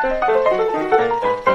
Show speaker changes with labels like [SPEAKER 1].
[SPEAKER 1] Música